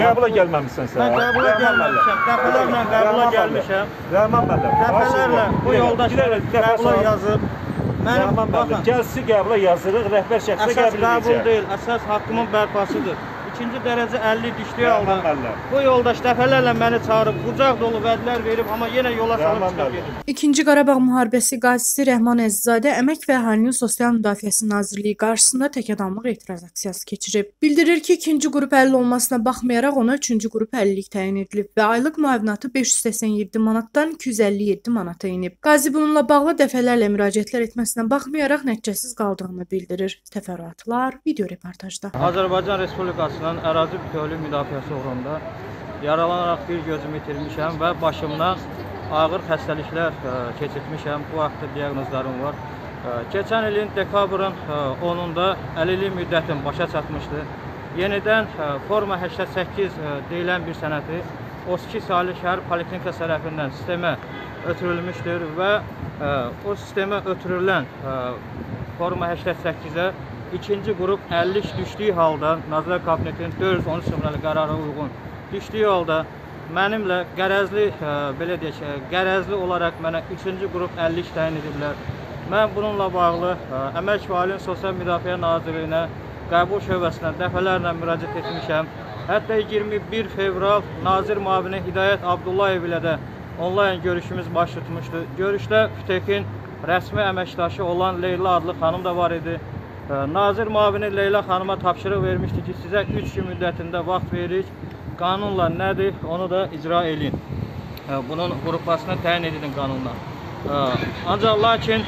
Qəbula gəlməmisən sən. Mən qəbula gəlməmişəm. Dəfələrlə qəbula gəlmişəm. Rəhman müəllim. Dəfələrlə bu yoldaşlar qəbula yazıb. Mənim baxın, Gəl sizi qəbula yazırıq, rəhbər şəxsə əsas qəbul qəbul edəcək. deyil, əsas haqqımın bərpasıdır. İkinci dərəcə 50 düşdüyü halda bu yoldaş dəfələrlə məni çağırıb, qucaq dolu vədlər verib, amma yenə yola salıb çıxıb gedir. İkinci Qarabağ müharibəsi qazisi Rəhman Əzizadə Əmək və Əhalinin Sosial Müdafiəsi Nazirliyi qarşısında təkadamlıq etiraz aksiyası keçirib. Bildirir ki, ikinci qrup 50 olmasına baxmayaraq ona üçüncü qrup 50-lik təyin edilib və aylıq müavinatı 587 manatdan 257 manata enib. Qazi bununla bağlı dəfələrlə müraciətlər etməsinə baxmayaraq nəticəsiz qaldığını bildirir. Təfərrüatlar video reportajda. Azərbaycan Respublikasının ərazi bütövlüyü müdafiəsi uğrunda yaralanaraq bir gözümü itirmişəm və başımdan ağır xəstəliklər ə, keçirtmişəm. Bu haqda diaqnozlarım var. Ə, Keçən ilin dekabrın ə, 10-unda 50-lik müddətim başa çatmışdı. Yenidən forma 88 ə, deyilən bir sənədi 32 saylı şəhər poliklinikası tərəfindən sistemə ötürülmüşdür və o sistemə ötürülən forma 88-ə ikinci qrup 50 düşdüyü halda Nazirlər Kabinetinin 413 nömrəli qərara uyğun düşdüyü halda mənimlə qərəzli ə, belə deyək, ə, qərəzli olaraq mənə 3-cü qrup 50 təyin ediblər. Mən bununla bağlı ə, Əmək və Əhalinin Sosial Müdafiə Nazirliyinə qəbul şöbəsinə dəfələrlə müraciət etmişəm. Hətta 21 fevral nazir müavini Hidayət Abdullayev ilə də onlayn görüşümüz baş tutmuşdu. Görüşdə FİTEK-in rəsmi əməkdaşı olan Leyla adlı xanım da var idi. Nazir müavini Leyla xanıma tapşırıq vermişdi ki, sizə 3 gün müddətində vaxt veririk. Qanunla nədir, onu da icra edin. Bunun qruplasını təyin edin qanunla. Ancaq lakin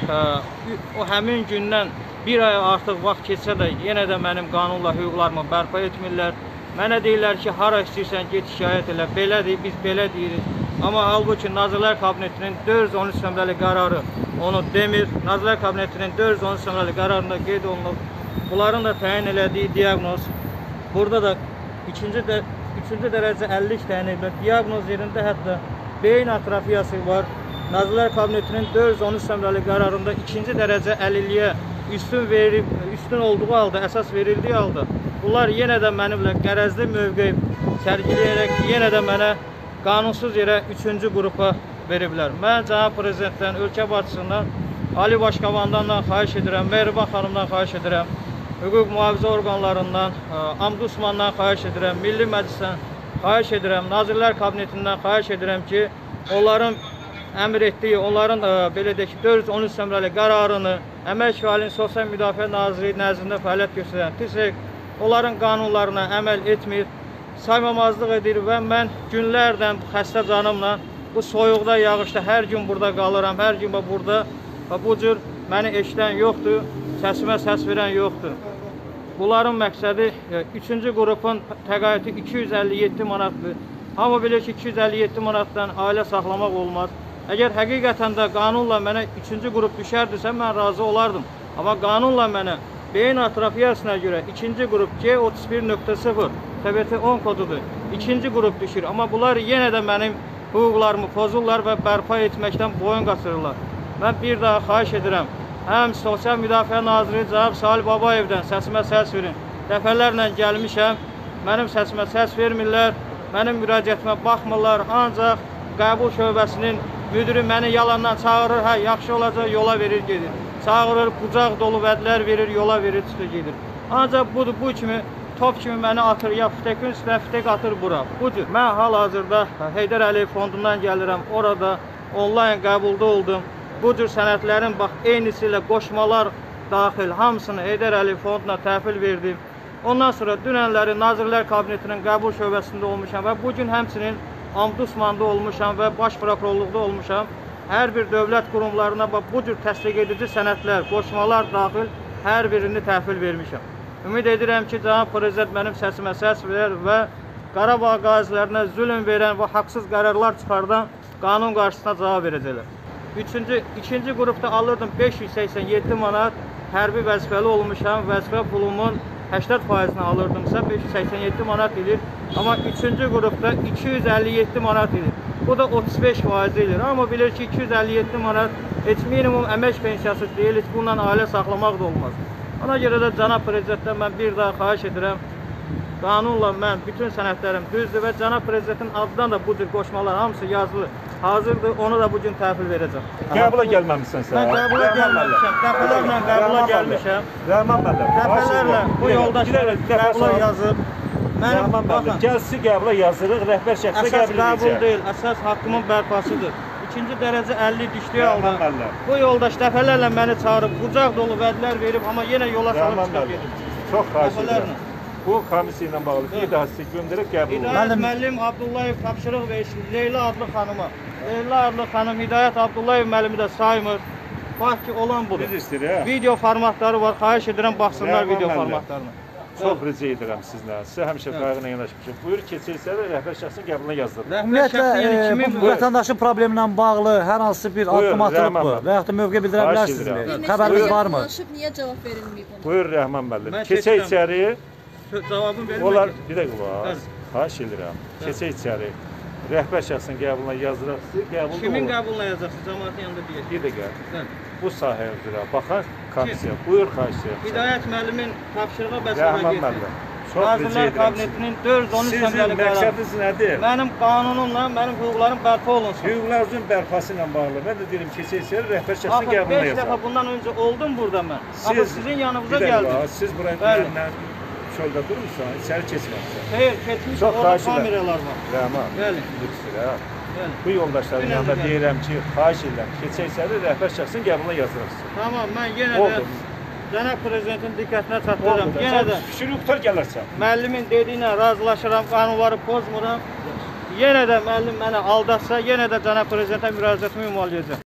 o həmin gündən bir ay artıq vaxt keçsə də yenə də mənim qanunla hüquqlarımı bərpa etmirlər. Mənə deyirlər ki, hara istəyirsən get şikayət elə. Belədir, biz belə deyirik. Amma halbuki Nazirlər Kabinetinin 413 nömrəli qərarı onu demir. Nazirlər Kabinetinin 413 nömrəli qərarında qeyd olunub. Bunların da təyin elədiyi diaqnoz burada da ikinci də üçüncü dərəcə 50 təyin edilir. Diaqnoz yerində hətta beyin atrofiyası var. Nazirlər Kabinetinin 413 nömrəli qərarında ikinci dərəcə 50-liyə üstün verib üstün olduğu halda, əsas verildiyi halda bunlar yenə də mənimlə qərəzli mövqe sərgiləyərək yenə də mənə qanunsuz yerə 3-cü qrupa veriblər. Mən cənab prezidentdən, ölkə başçısından, Ali Başkomandandan xahiş edirəm, Mehriban xanımdan xahiş edirəm, hüquq mühafizə orqanlarından, ə, Amdusmandan xahiş edirəm, Milli Məclisdən xahiş edirəm, Nazirlər Kabinetindən xahiş edirəm ki, onların əmr etdiyi, onların ə, belə deyək ki, 413 nömrəli qərarını Əmək və Əhalinin Sosial Müdafiə Nazirliyi nəzdində fəaliyyət göstərən TİSEK onların qanunlarına əməl etmir, saymamazlıq edir və mən günlərdən xəstə canımla bu soyuqda, yağışda hər gün burada qalıram, hər gün burada və bu cür məni eşidən yoxdur, səsimə səs verən yoxdur. Bunların məqsədi 3-cü qrupun təqaüdü 257 manatdır. Hamı bilir ki, 257 manatdan ailə saxlamaq olmaz. Əgər həqiqətən də qanunla mənə 3-cü qrup düşərdisə, mən razı olardım. Amma qanunla mənə beyin atrofiyasına görə 2-ci qrup C31.0 TBT10 kodudur. 2-ci qrup düşür. Amma bunlar yenə də mənim hüquqlarımı pozurlar və bərpa etməkdən boyun qaçırırlar. Mən bir daha xahiş edirəm, həm Sosial Müdafiə Naziri cənab Salih Babayevdən səsimə səs verin. Dəfələrlə gəlmişəm, mənim səsimə səs vermirlər, mənim müraciətimə baxmırlar, ancaq qəbul şöbəsinin müdiri məni yalandan çağırır, hə, yaxşı olacaq, yola verir, gedir. Çağırır, qucaq dolu vədlər verir, yola verir, çıxır, gedir. Ancaq budur, bu kimi top kimi məni atır, ya Fitekin üstünə Fitek atır bura. Budur. Mən hal-hazırda Heydər Əliyev fondundan gəlirəm, orada onlayn qəbulda oldum. Bu cür sənədlərin bax eynisi ilə qoşmalar daxil hamısını Heydər Əliyev fonduna təhvil verdim. Ondan sonra dünənləri Nazirlər Kabinetinin qəbul şöbəsində olmuşam və bu gün həmçinin Amdusmanda olmuşam və Baş Prokurorluqda olmuşam. Hər bir dövlət qurumlarına bax bu cür təsdiq edici sənədlər, qoşmalar daxil hər birini təhvil vermişəm. Ümid edirəm ki, cənab prezident mənim səsimə səs verər və Qarabağ qazilərinə zülm verən və haqsız qərarlar çıxardan qanun qarşısına cavab verəcəklər. Üçüncü, ikinci qrupda alırdım 587 manat, hərbi vəzifəli olmuşam, vəzifə pulumun 80%-ni alırdımsa 587 manat idir. Amma üçüncü qrupda 257 manat idir. Bu da 35% idir. Amma bilir ki, 257 manat heç minimum əmək pensiyası deyil, heç bununla ailə saxlamaq da olmaz. Ona görə də cənab prezidentdən mən bir daha xahiş edirəm, qanunla mən bütün sənədlərim düzdür və cənab prezidentin adından da bu cür qoşmalar hamısı yazılı. Hazırdır, onu da bu gün təhvil verəcəm. Qəbula gəlməmisən sən. Mən qəbula gəlməmişəm. Dəfələrlə qəbula gəlmişəm. Rəhman müəllim. Dəfələrlə bu yoldaşlar qəbula yazıb. Mənim baxın, Gəl sizi qəbula yazırıq, rəhbər şəxsə əsas qəbul qəbul edəcək. deyil, əsas haqqımın bərpasıdır. İkinci dərəcə 50 dişli Rəhman aldı. müəllim. Bu yoldaş dəfələrlə məni çağırıb, qucaq dolu vədlər verib, amma yenə yola salıb çıxıb gedib. Çox xahiş edirəm. Bu komissiya ilə bağlı bir daha sizi göndərib qəbul olun. Hidayət müəllim Abdullayev tapşırıq versin Leyla adlı xanıma. Leyla adlı xanım Hidayət Abdullayev müəllimi də saymır. Bax ki, olan budur. Biz istəyir, hə? Video formatları var. Xahiş edirəm baxsınlar video müəllim. Çox rica edirəm sizdən. Sizə həmişə Hə. qayğına yanaşmışam. Buyur keçirsə də rəhbər şəxsin qəbuluna. Rəhbər Ümumiyyətlə e, bu vətəndaşın problemi ilə bağlı hər hansı bir Buyurun, addım atılıbmı və yaxud da mövqe bildirə bilərsinizmi? Xəbəriniz varmı? Niyə cavab verilməyib ona? Buyur Rəhman müəllim. Keçə içəri. Cavabını verin. Onlar bir dəqiqə var. Xahiş edirəm. Keçə içəri. Rəhbər şəxsin qəbuluna yazırıq. Siz qəbul Kimin qəbuluna yazacaqsınız? Cəmaətin yanında deyək. Bir dəqiqə. Bu sahəyə üzrə baxan komissiya. Buyur edirəm. Hidayət müəllimin tapşırığı Rəhman getdi. Nazirlər. Kabinetinin 413 Sizin nömrəli qərarı. məqsədiniz nədir? Mənim qanunumla mənim hüquqlarım bərpa olunsun. Hüquqlarınızın bərpası ilə bağlı. Mən də deyirəm keçə içəri rəhbər şəxsin Axı 5 qəbuluna dəfə yazın. bundan öncə oldum burada mən. Axı sizin yanınıza gəldim. Siz buraya çöldə durmursan, içəri keçməmisən. Xeyr, keçmiş Çox xahiş edirəm. kameralar var. Rəhman. Bəli. Lütfür, hə. Bu yoldaşların yanında deyirəm ki, xahiş edirəm, keçə içəri rəhbər şəxsin qəbuluna yazırıq. Tamam, mən yenə də cənab prezidentin diqqətinə çatdırıram. Yenə də Fikir yuxtar gələrsən. müəllimin dediyinə razılaşıram, qanunları pozmuram. Yenə də müəllim məni aldatsa, yenə də cənab prezidentə müraciətimi ünvanlayacağam.